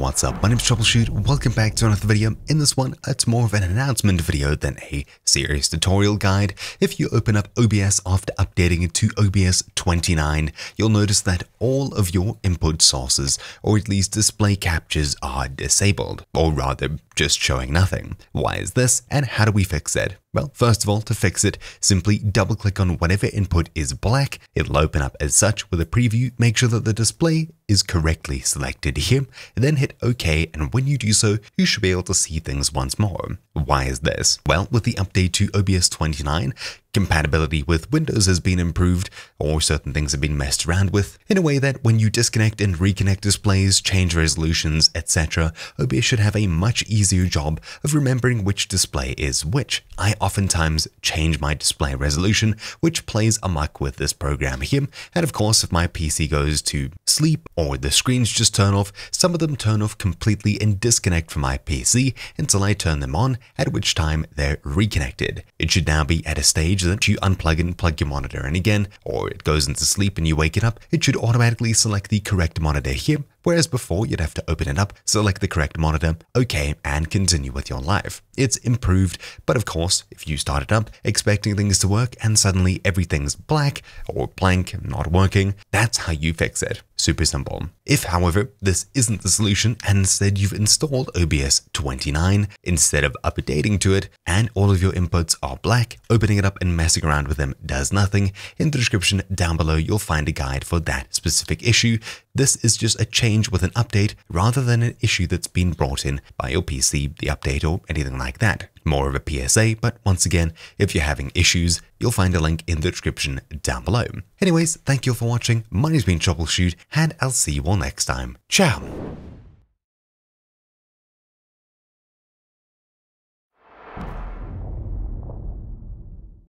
what's up? My name is TroubleChute, welcome back to another video. In this one, it's more of an announcement video than a serious tutorial guide. If you open up OBS after updating it to OBS 29, you'll notice that all of your input sources, or at least display captures, are disabled, or rather, just showing nothing. Why is this, and how do we fix it? Well, first of all, to fix it, simply double click on whatever input is black. It'll open up as such with a preview. Make sure that the display is correctly selected here, then hit OK, and when you do so, you should be able to see things once more. Why is this? Well, with the update to OBS 29, compatibility with Windows has been improved, or certain things have been messed around with, in a way that when you disconnect and reconnect displays, change resolutions, etc., OBS should have a much easier job of remembering which display is which. I oftentimes change my display resolution, which plays amok with this program here, and of course if my PC goes to sleep or the screens just turn off, some of them turn off completely and disconnect from my PC until I turn them on, at which time they're reconnected. It should now be at a stage that you unplug it and plug your monitor in again, or it goes into sleep and you wake it up, it should automatically select the correct monitor. Here, whereas before you'd have to open it up, select the correct monitor, OK, and continue with your life. It's improved, but of course, if you start it up expecting things to work and suddenly everything's black or blank, not working, that's how you fix it. Super simple. If, however, this isn't the solution and instead you've installed OBS 29 instead of updating to it and all of your inputs are black, opening it up and messing around with them does nothing, in the description down below you'll find a guide for that specific issue. This is just a change with an update rather than an issue that's been brought in by your PC, the update, or anything like that. More of a PSA, but once again, if you're having issues, you'll find a link in the description down below. Anyways, thank you all for watching, my name's been TroubleChute, and I'll see you all next time. Ciao!